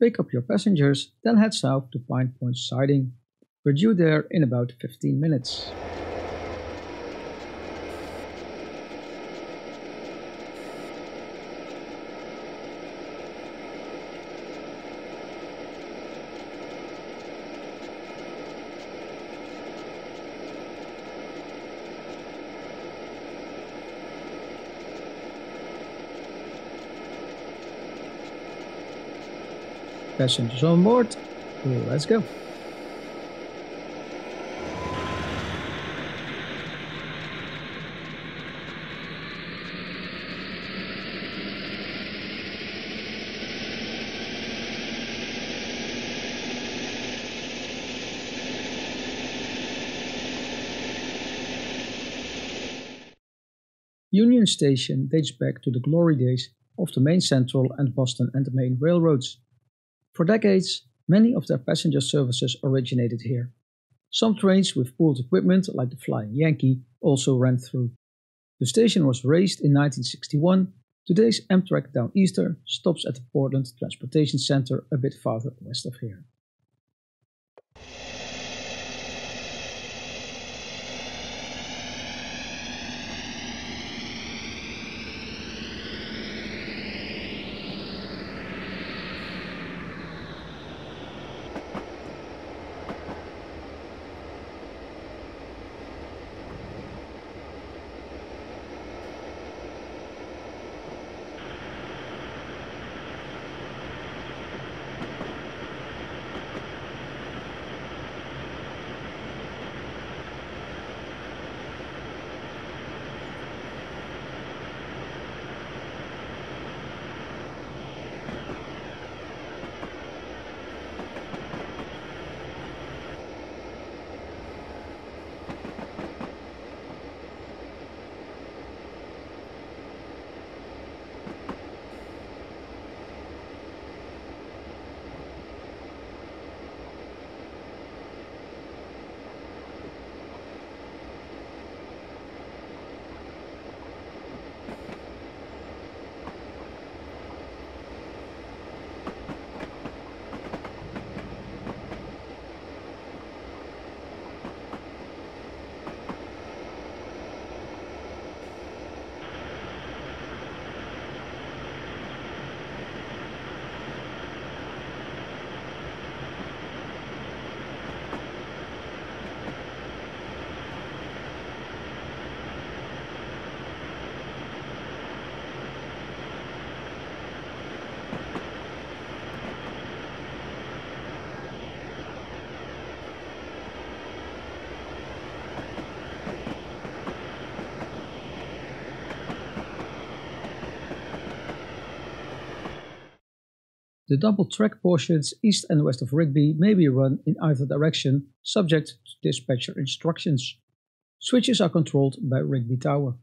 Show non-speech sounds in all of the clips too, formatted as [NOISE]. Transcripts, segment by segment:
pick up your passengers, then head south to Pine Point Siding. We're due there in about 15 minutes. Passengers on board, let's go. Union Station dates back to the glory days of the Maine Central and Boston and Maine railroads. For decades, many of their passenger services originated here. Some trains with pooled equipment, like the Flying Yankee, also ran through. The station was razed in 1961. Today's Amtrak Downeaster stops at the Portland Transportation Center a bit farther west of here. The double track portions east and west of Rigby may be run in either direction, subject to dispatcher instructions. Switches are controlled by Rigby Tower.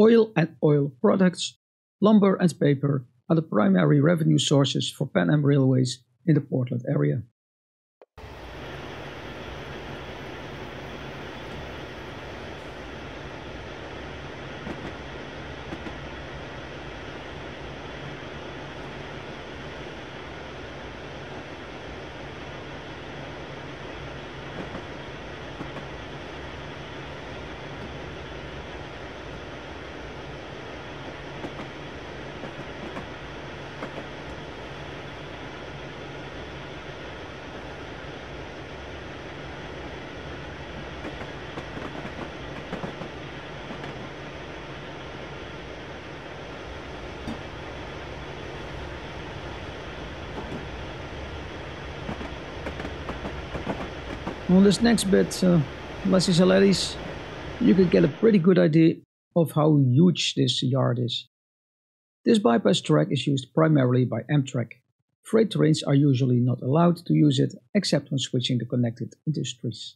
Oil and oil products, lumber and paper are the primary revenue sources for Pan Am Railways in the Portland area. On this next bit, uh, and you can get a pretty good idea of how huge this yard is. This bypass track is used primarily by Amtrak. Freight trains are usually not allowed to use it except when switching the connected industries.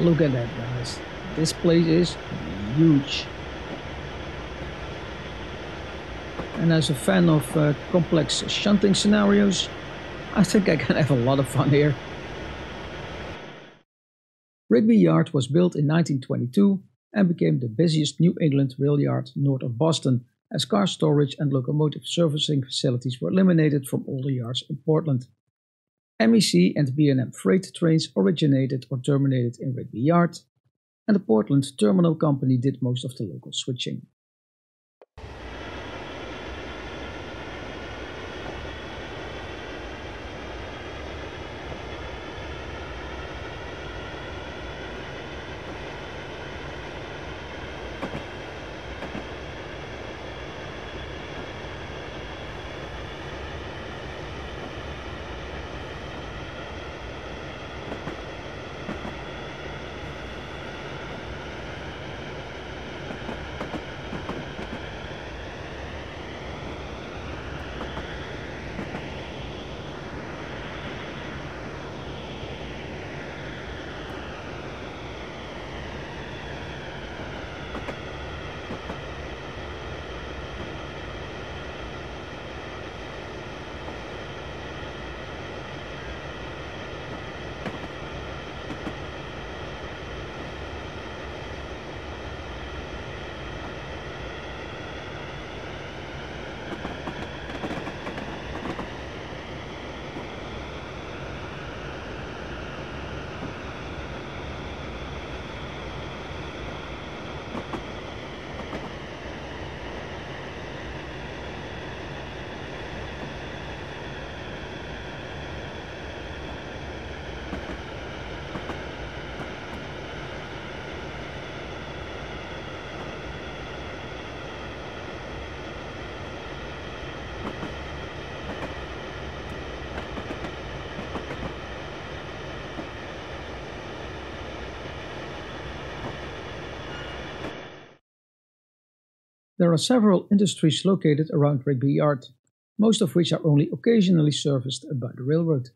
Look at that, guys. This place is huge. And as a fan of uh, complex shunting scenarios, I think I can [LAUGHS] have a lot of fun here. Rigby Yard was built in 1922 and became the busiest New England rail yard north of Boston as car storage and locomotive servicing facilities were eliminated from all the yards in Portland. MEC and B&M freight trains originated or terminated in Rigby Yard, and the Portland Terminal Company did most of the local switching. There are several industries located around Rigby Yard, most of which are only occasionally serviced by the railroad.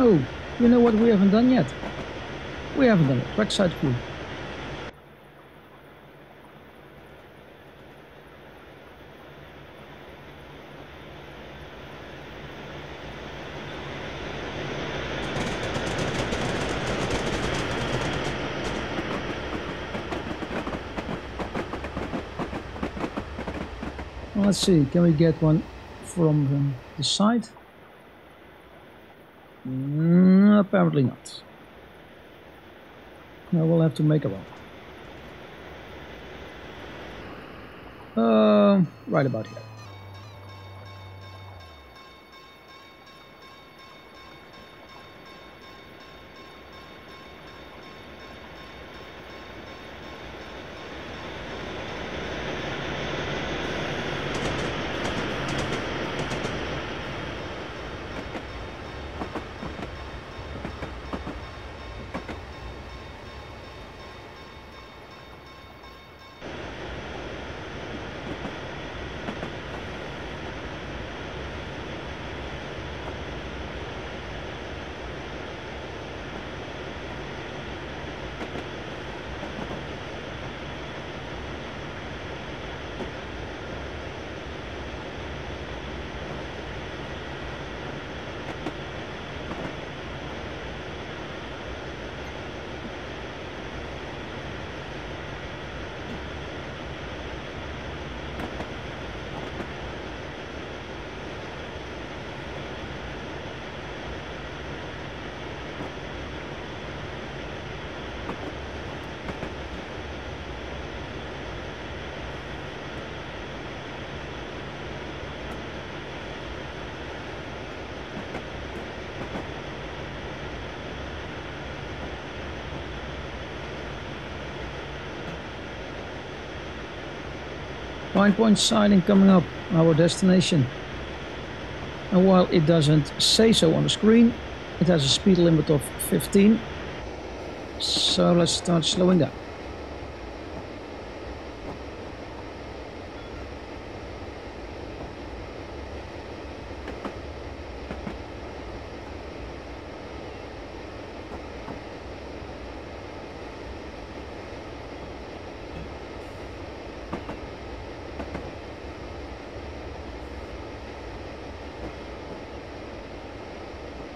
Oh, you know what we haven't done yet? We haven't done a trackside crew. Let's see, can we get one from um, the side? Apparently not. I will have to make a run. Uh, right about here. Pine Point siding coming up, our destination. And while it doesn't say so on the screen, it has a speed limit of 15. So let's start slowing down.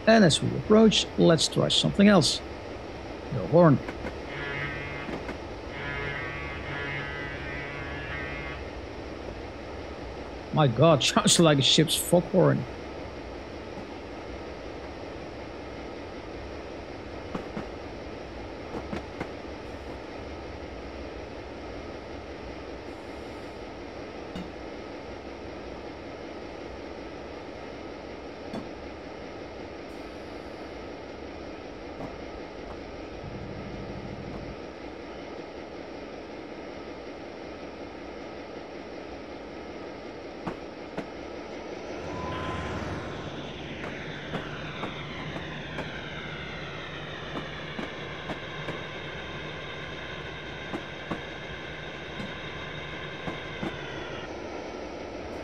And as we approach, let's try something else. The horn. My god, [LAUGHS] sounds like a ship's foghorn.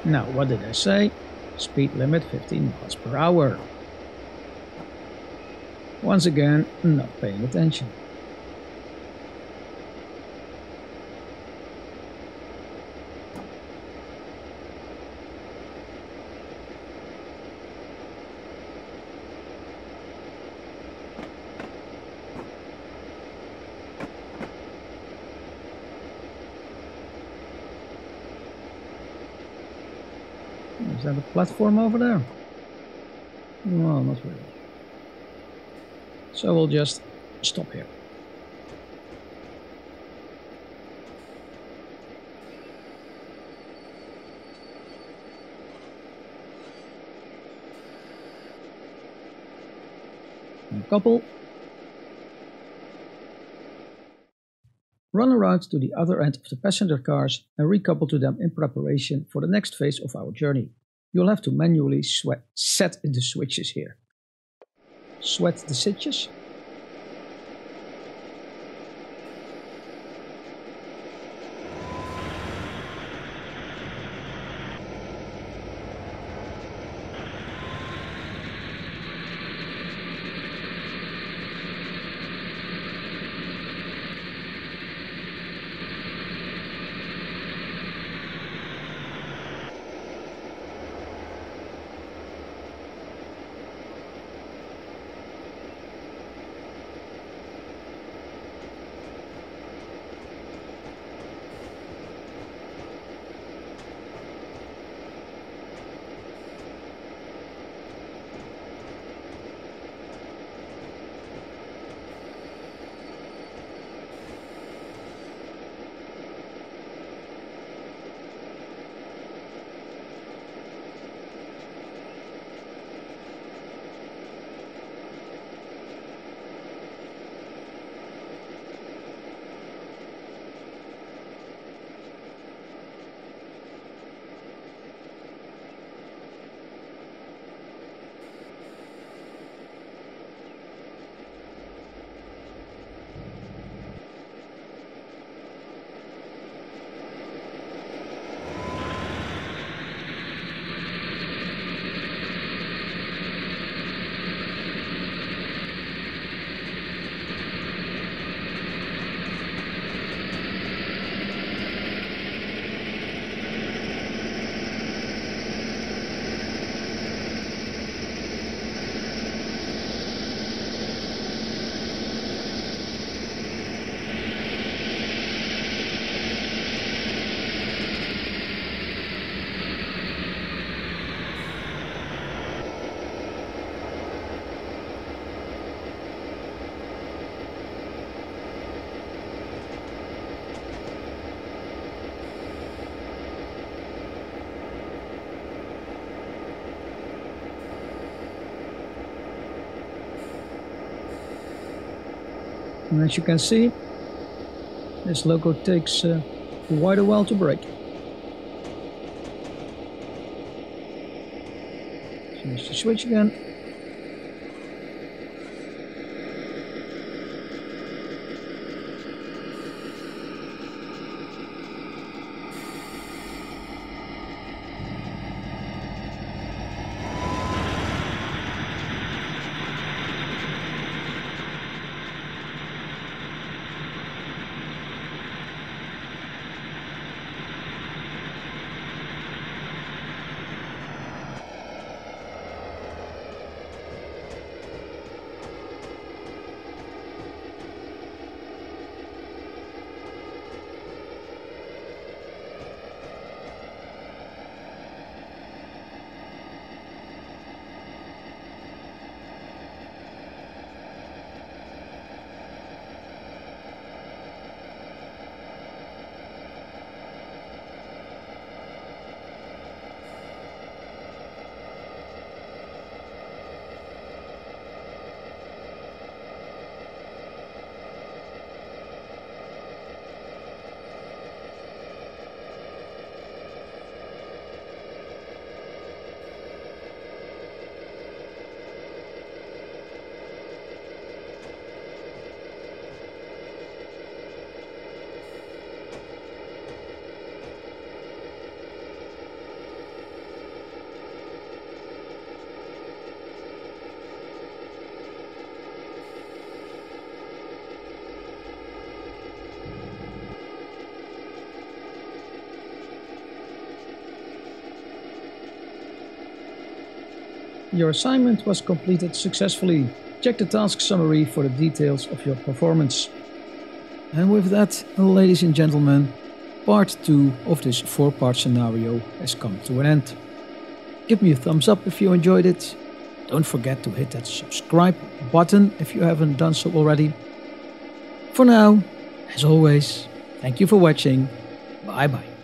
Now, what did I say? Speed limit 15 miles per hour. Once again, not paying attention. Is that a platform over there? No, not really. So we'll just stop here. couple. Run around to the other end of the passenger cars and recouple to them in preparation for the next phase of our journey. You'll have to manually sweat, set the switches here. Sweat the switches? And as you can see, this loco takes uh, quite a while to brake. The switch again. Your assignment was completed successfully. Check the task summary for the details of your performance. And with that, ladies and gentlemen, part 2 of this 4 part scenario has come to an end. Give me a thumbs up if you enjoyed it. Don't forget to hit that subscribe button if you haven't done so already. For now, as always, thank you for watching. Bye bye.